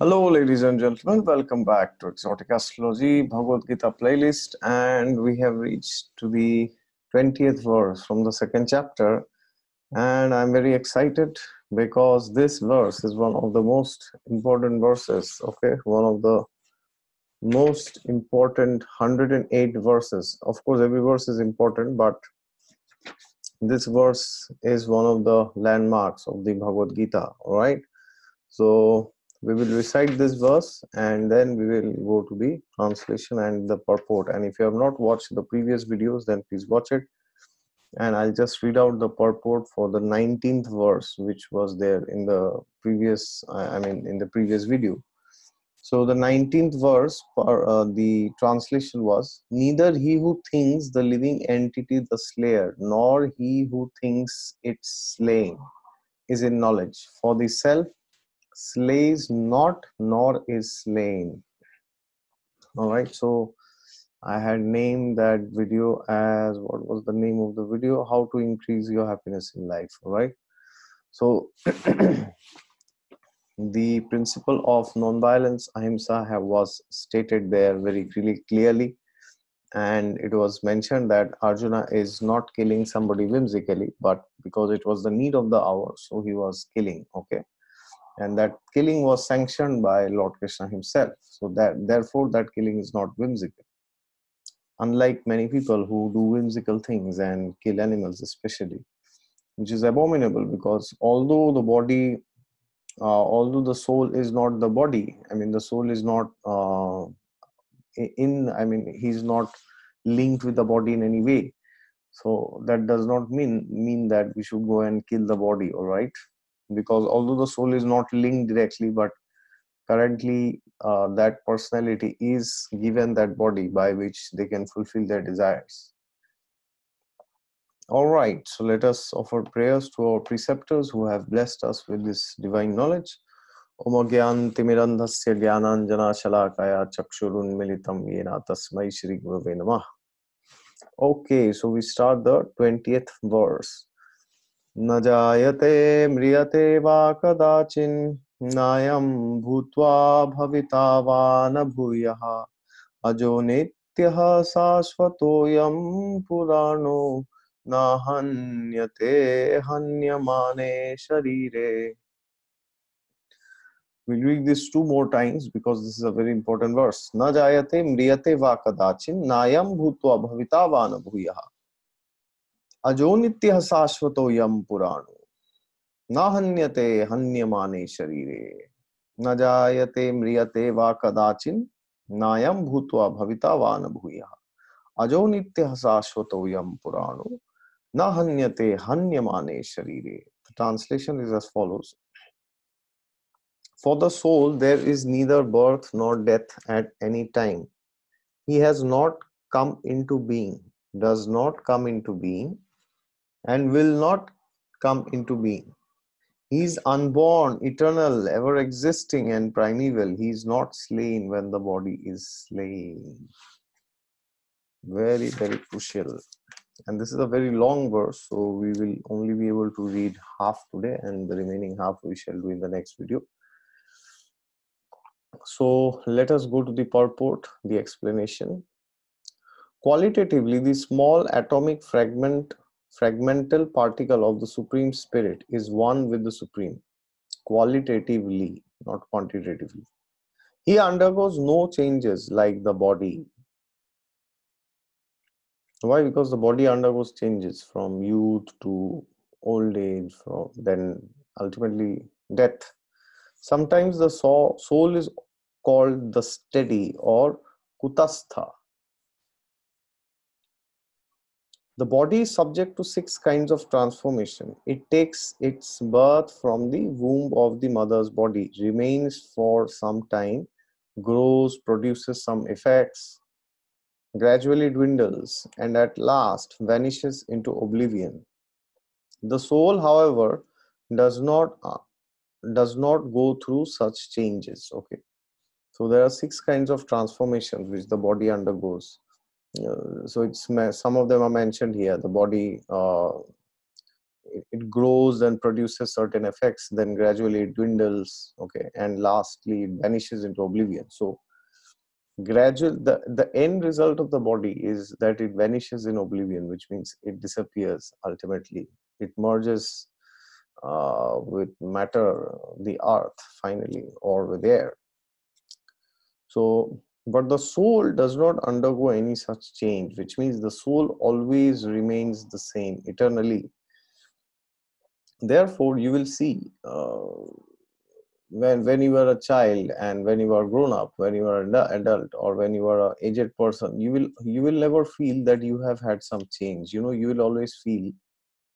Hello, ladies and gentlemen. Welcome back to Exotic Astrology Bhagavad Gita playlist, and we have reached to the 20th verse from the second chapter. And I'm very excited because this verse is one of the most important verses. Okay, one of the most important 108 verses. Of course, every verse is important, but this verse is one of the landmarks of the Bhagavad Gita. All right, so we will recite this verse and then we will go to the translation and the purport. And if you have not watched the previous videos then please watch it. And i'll just read out the purport for the 19th verse which was there in the previous i mean in the previous video. So the 19th verse for uh, the translation was neither he who thinks the living entity the slayer nor he who thinks it's slain is in knowledge. For the self slays not nor is slain. All right so i had named that video as what was the name of the video? How to increase your happiness in life all right? So the principle of non-violence ahimsa have, was stated there very really clearly. And it was mentioned that arjuna is not killing somebody whimsically but because it was the need of the hour so he was killing okay and that killing was sanctioned by lord krishna himself. So that therefore that killing is not whimsical. Unlike many people who do whimsical things and kill animals especially which is abominable because although the body uh, although the soul is not the body i mean the soul is not uh, in i mean he's not linked with the body in any way. So that does not mean mean that we should go and kill the body all right because although the soul is not linked directly but currently uh, that personality is given that body by which they can fulfill their desires all right so let us offer prayers to our preceptors who have blessed us with this divine knowledge ओम ज्ञानतिमिरन्धस्य ज्ञानाञ्जनाशलाकया चक्षुरुन्मिलितं येन तस्मै श्रीगुरवे नमः Okay, so we start the 20th verse. न जायते म्रियते वा कदाचिन्नायं भूत्वा भविता वा न भूयः। अजो नित्यः शाश्वतोऽयं पुराणो न हन्यते हन्यमाने शरीरे। We'll read this two more times because this is a very important verse. न जायते म्रियते वा कदाचिन्, नायं भूत्वा भविता वा न भूयः। अजो नित्य शाश्वत यम पुराणो। न हन्यते हन्यमाने शरीर। न जायते म्रियते वा कदाचिन नायम भूत्वा भविता वा न भूयः। अजो नित्य शाश्वत यम पुराणो। न हन्यते हन्यमाने शरीरे। Translation is as follows for the soul there is neither birth nor death at any time he has not come in to being does not come in to being and will not come into being. He is unborn, eternal, ever existing, and primeval. He is not slain when the body is slain. Very, very crucial. And this is a very long verse, so we will only be able to read half today, and the remaining half we shall do in the next video. So let us go to the purport, the explanation. Qualitatively, the small atomic fragment fragmental particle of the Supreme Spirit is one with the Supreme, qualitatively, not quantitatively. He undergoes no changes like the body. Why? Because the body undergoes changes from youth to old age, from then ultimately death. Sometimes the soul is called the steady or kutastha The body is subject to six kinds of transformation. It takes its birth from the womb of the mother's body, remains for some time, grows, produces some effects, gradually dwindles, and at last vanishes into oblivion. The soul, however, does not uh, does not go through such changes. Okay, so there are six kinds of transformations which the body undergoes so it's some of them are mentioned here. The body uh, it grows and produces certain effects then gradually it dwindles okay and lastly it vanishes into oblivion. So gradual the, the end result of the body is that it vanishes in oblivion which means it disappears ultimately. It merges uh, with matter the earth finally or with air. So but the soul does not undergo any such change which means the soul always remains the same eternally. Therefore you will see uh, when when you are a child and when you are grown up when you are an adult or when you are a aged person you will you will never feel that you have had some change. You know you will always feel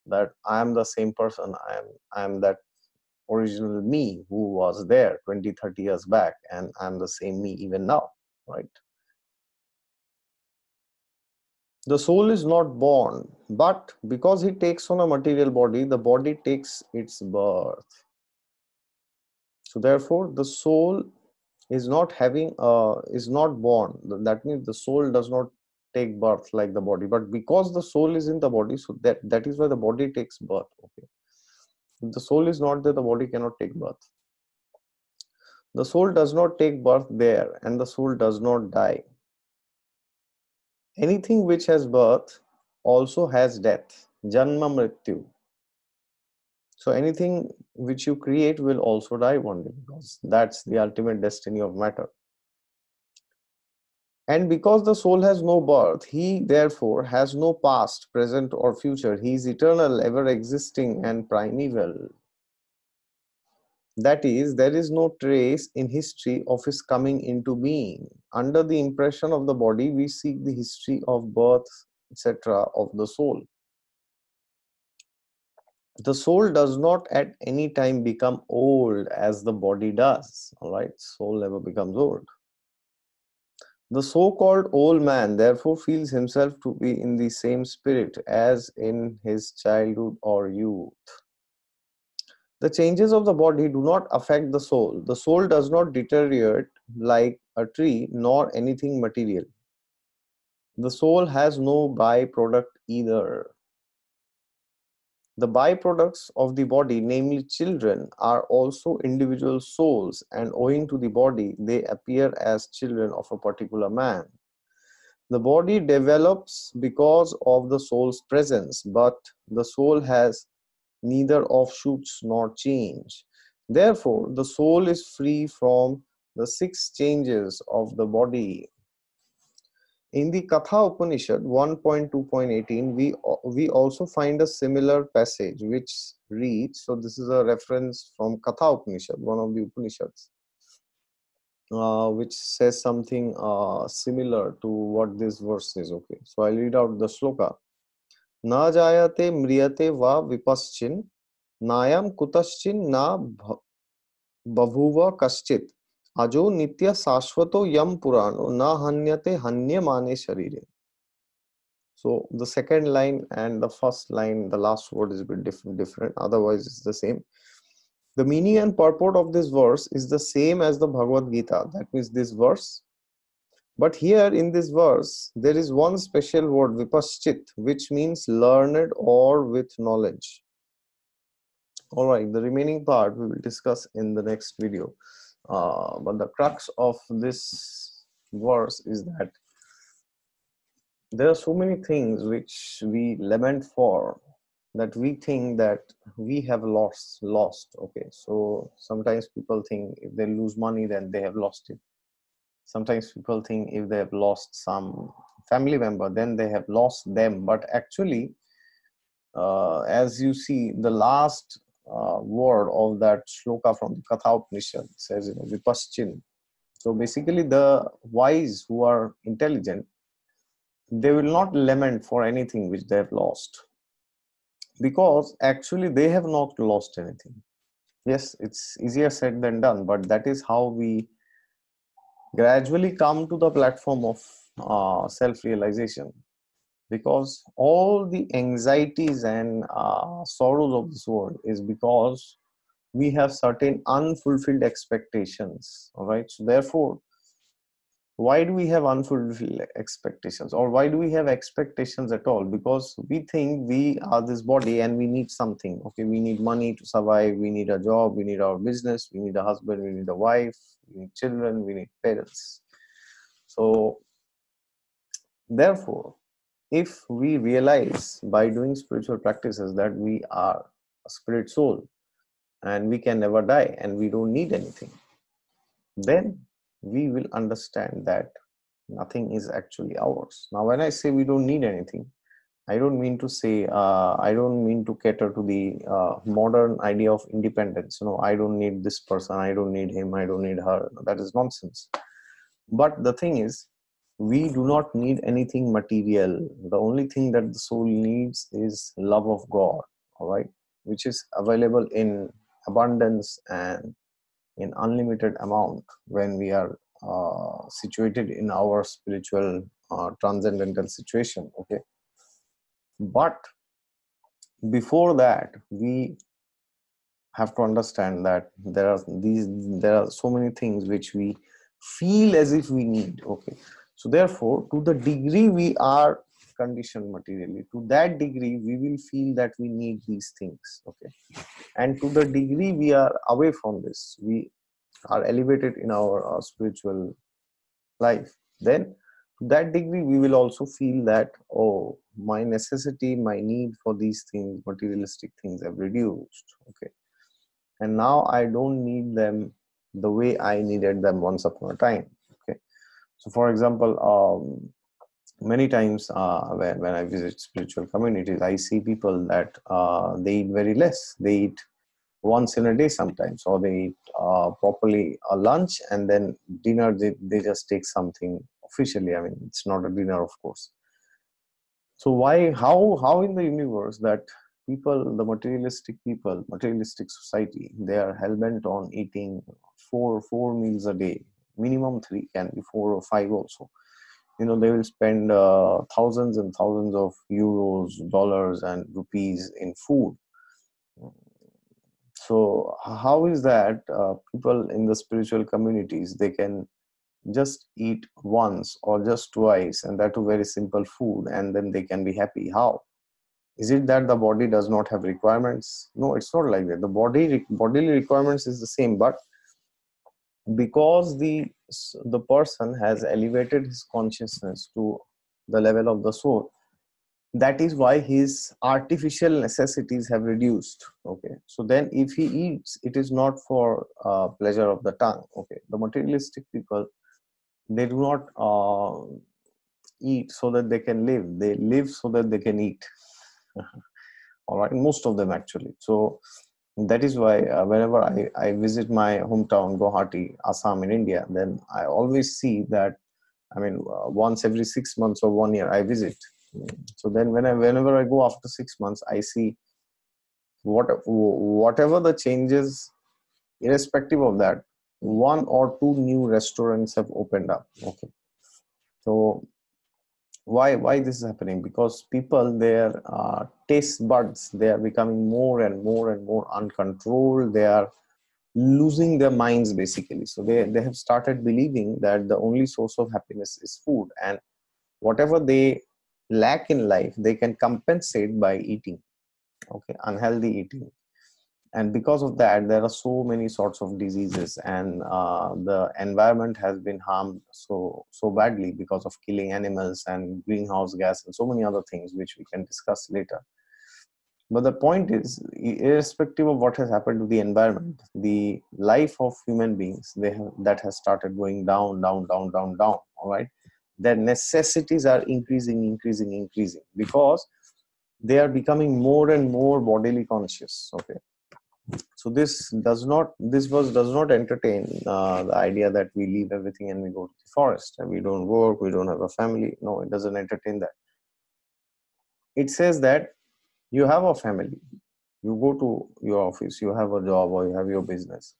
that i am the same person. I am i am that original me who was there 20 30 years back and i'm the same me even now right? The soul is not born but because he takes on a material body the body takes its birth. So therefore the soul is not having uh, is not born. That means the soul does not take birth like the body. But because the soul is in the body so that that is why the body takes birth okay? If the soul is not there the body cannot take birth the soul does not take birth there and the soul does not die. Anything which has birth also has death janma mrityu. So anything which you create will also die one day because that's the ultimate destiny of matter. And because the soul has no birth he therefore has no past present or future. He is eternal ever existing and primeval that is, there is no trace in history of his coming into being. Under the impression of the body, we seek the history of birth, etc., of the soul. The soul does not at any time become old as the body does. All right, soul never becomes old. The so called old man therefore feels himself to be in the same spirit as in his childhood or youth. The changes of the body do not affect the soul. The soul does not deteriorate like a tree nor anything material. The soul has no byproduct either. The byproducts of the body, namely children, are also individual souls, and owing to the body, they appear as children of a particular man. The body develops because of the soul's presence, but the soul has neither offshoots nor change. Therefore, the soul is free from the six changes of the body. In the Katha Upanishad 1.2.18, we, we also find a similar passage which reads, so this is a reference from Katha Upanishad, one of the Upanishads, uh, which says something uh, similar to what this verse is. Okay, so I'll read out the sloka. ना जायते म्रियते वा विपश्चिन नायम कुतश्चिन ना बभूव कश्चित। अजो नित्य शाश्वतो यम पुराणो, न हन्यते हन्य माने शरीर so the second line and the first line the last word is different different otherwise is the same the meaning and purport of this verse is the same as the Bhagavad Gita that means this verse But here in this verse, there is one special word, vipaschit, which means learned or with knowledge. All right, the remaining part we will discuss in the next video. Uh, but the crux of this verse is that there are so many things which we lament for that we think that we have lost lost okay so sometimes people think if they lose money then they have lost it sometimes people think if they have lost some family member then they have lost them. But actually uh, as you see the last uh, word of that shloka from the katha upanishad says you know vipaschin. So basically the wise who are intelligent they will not lament for anything which they have lost. Because actually they have not lost anything. Yes it's easier said than done but that is how we gradually come to the platform of uh, self-realization. Because all the anxieties and uh, sorrows of this world is because we have certain unfulfilled expectations all right so therefore why do we have unfulfilled expectations? Or why do we have expectations at all? Because we think we are this body and we need something. Okay we need money to survive. We need a job. We need our business. We need a husband. We need a wife. We need children. We need parents. So therefore if we realize by doing spiritual practices that we are a spirit soul and we can never die and we don't need anything then we will understand that nothing is actually ours. Now, when I say we don't need anything, I don't mean to say, uh, I don't mean to cater to the uh, modern idea of independence. You know, I don't need this person, I don't need him, I don't need her. That is nonsense. But the thing is, we do not need anything material. The only thing that the soul needs is love of God, all right, which is available in abundance and in unlimited amount when we are uh, situated in our spiritual uh, transcendental situation okay? But before that we have to understand that there are these there are so many things which we feel as if we need okay? So therefore to the degree we are conditioned materially. To that degree we will feel that we need these things okay? And to the degree we are away from this we are elevated in our uh, spiritual life then to that degree we will also feel that oh my necessity my need for these things materialistic things have reduced okay? And now i don't need them the way i needed them once upon a time okay? So for example um, many times uh, when, when i visit spiritual communities i see people that uh, they eat very less. They eat once in a day sometimes or they eat uh, properly a lunch and then dinner they, they just take something officially. I mean it's not a dinner of course. So why how how in the universe that people the materialistic people materialistic society they are hell-bent on eating four four meals a day minimum three can be four or five also you know they will spend uh, thousands and thousands of euros dollars and rupees in food. So how is that uh, people in the spiritual communities they can just eat once or just twice and that to very simple food and then they can be happy? How? Is it that the body does not have requirements? No it's not like that. The body bodily requirements is the same but because the the person has elevated his consciousness to the level of the soul. That is why his artificial necessities have reduced okay? So then if he eats it is not for uh, pleasure of the tongue okay? The materialistic people they do not uh, eat so that they can live. They live so that they can eat. All right most of them actually. So that is why uh, whenever I, I visit my hometown guwahati assam in india then i always see that i mean uh, once every six months or one year i visit. So then when I, whenever i go after six months i see what whatever the changes irrespective of that one or two new restaurants have opened up. Okay. So why why this is happening? Because people their uh, taste buds they are becoming more and more and more uncontrolled. They are losing their minds basically. So they, they have started believing that the only source of happiness is food. And whatever they lack in life they can compensate by eating okay? Unhealthy eating and because of that there are so many sorts of diseases and uh, the environment has been harmed so so badly because of killing animals and greenhouse gas and so many other things which we can discuss later. But the point is irrespective of what has happened to the environment the life of human beings they have, that has started going down down down down down all right? Their necessities are increasing increasing increasing because they are becoming more and more bodily conscious okay so this does not this was does not entertain uh, the idea that we leave everything and we go to the forest and we don't work we don't have a family. No it doesn't entertain that. It says that you have a family. You go to your office you have a job or you have your business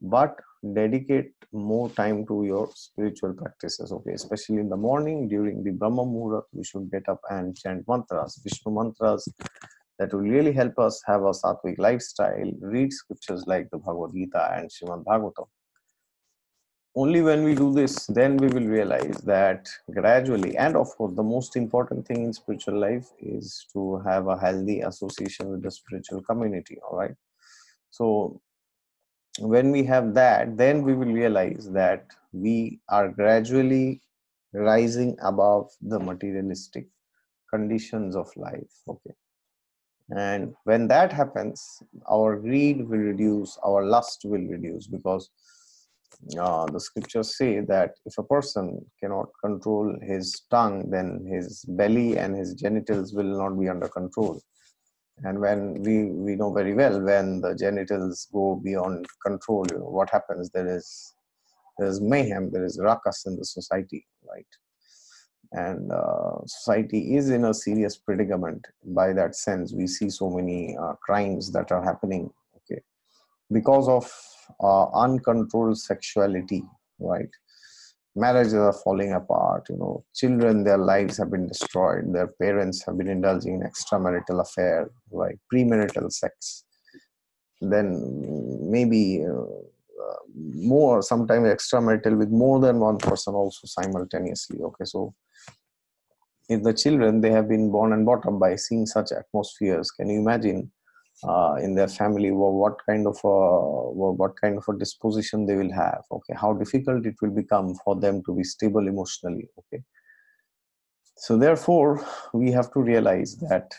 but dedicate more time to your spiritual practices okay? Especially in the morning during the brahma muhurat we should get up and chant mantras vishnu mantras that will really help us have a sattvic lifestyle read scriptures like the bhagavad gita and Srimad bhagavatam. Only when we do this then we will realize that gradually and of course the most important thing in spiritual life is to have a healthy association with the spiritual community all right? So when we have that then we will realize that we are gradually rising above the materialistic conditions of life okay and when that happens our greed will reduce our lust will reduce because uh, the scriptures say that if a person cannot control his tongue, then his belly and his genitals will not be under control. And when we, we know very well when the genitals go beyond control, you know, what happens? There is there is mayhem, there is ruckus in the society, right? And uh, society is in a serious predicament. By that sense, we see so many uh, crimes that are happening, okay, because of uh, uncontrolled sexuality right? Marriages are falling apart you know children their lives have been destroyed their parents have been indulging in extramarital affair like premarital sex. Then maybe uh, uh, more sometimes extramarital with more than one person also simultaneously okay? So if the children they have been born and brought up by seeing such atmospheres can you imagine uh, in their family what kind of a what kind of a disposition they will have? Okay how difficult it will become for them to be stable emotionally okay? So therefore we have to realize that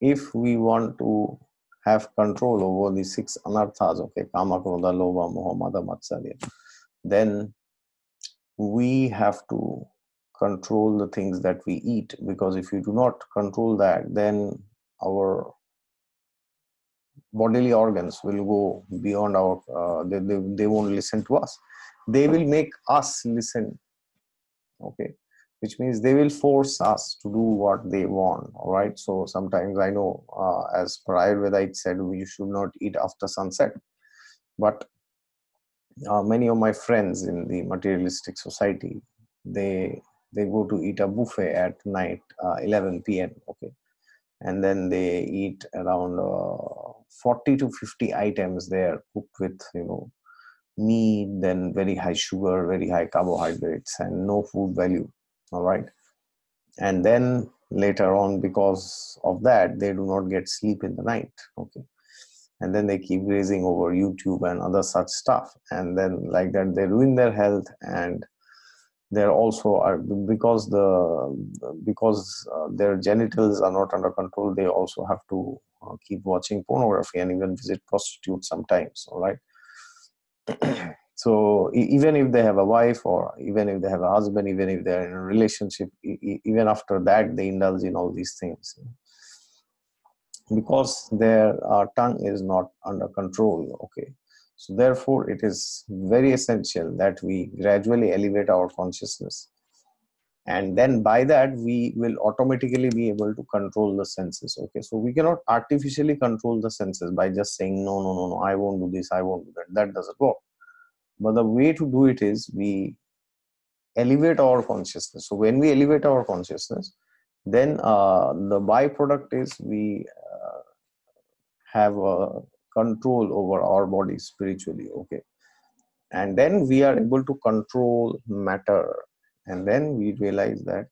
if we want to have control over the six anarthas okay kama krodha lobha moha mada matsarya then we have to control the things that we eat because if you do not control that then our bodily organs will go beyond our uh, they, they, they won't listen to us. They will make us listen okay? Which means they will force us to do what they want all right? So sometimes i know uh, as per ayurveda said we should not eat after sunset. But uh, many of my friends in the materialistic society they they go to eat a buffet at night uh, 11 p.m okay? And then they eat around uh, 40 to 50 items there cooked with you know meat then very high sugar very high carbohydrates and no food value all right? And then later on because of that they do not get sleep in the night okay? And then they keep grazing over youtube and other such stuff. And then like that they ruin their health and there also are because the because uh, their genitals are not under control they also have to uh, keep watching pornography and even visit prostitutes sometimes all right? So even if they have a wife or even if they have a husband even if they're in a relationship even after that they indulge in all these things. Because their uh, tongue is not under control okay so therefore, it is very essential that we gradually elevate our consciousness. And then by that, we will automatically be able to control the senses. Okay, so we cannot artificially control the senses by just saying, no, no, no, no, I won't do this, I won't do that. That doesn't work. But the way to do it is we elevate our consciousness. So when we elevate our consciousness, then uh, the byproduct is we uh, have a control over our body spiritually okay? And then we are able to control matter. And then we realize that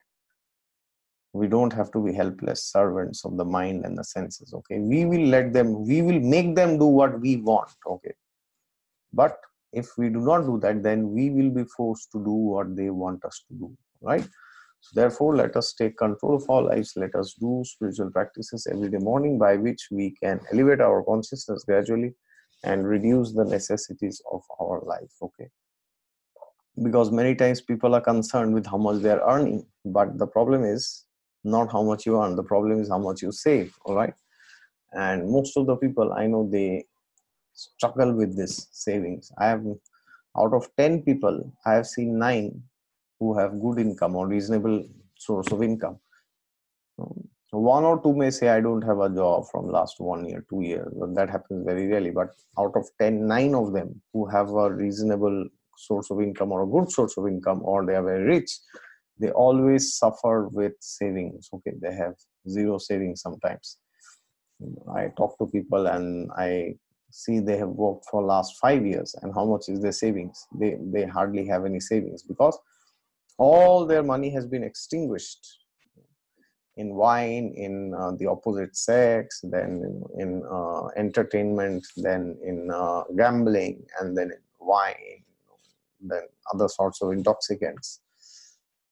we don't have to be helpless servants of the mind and the senses okay? We will let them we will make them do what we want okay? But if we do not do that then we will be forced to do what they want us to do right so therefore, let us take control of our lives. Let us do spiritual practices every day morning by which we can elevate our consciousness gradually and reduce the necessities of our life. Okay. Because many times people are concerned with how much they are earning, but the problem is not how much you earn. The problem is how much you save. All right. And most of the people I know they struggle with this savings. I have out of 10 people, I have seen nine who have good income or reasonable source of income. one or two may say, I don't have a job from last one year, two years, but that happens very rarely. But out of 10, nine of them who have a reasonable source of income or a good source of income or they are very rich, they always suffer with savings. Okay, they have zero savings sometimes. I talk to people and I see they have worked for last five years and how much is their savings they they hardly have any savings because all their money has been extinguished. In wine in uh, the opposite sex then in, uh, entertainment then in uh, gambling and then in wine then other sorts of intoxicants.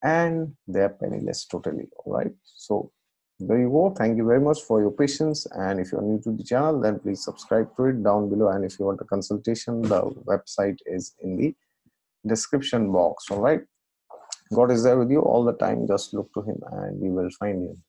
And they're penniless totally all right? So there you go. Thank you very much for your patience. And if you're new to the channel then please subscribe to it down below. And if you want a consultation the website is in the description box all right god is there with you all the time. Just look to him and you will find him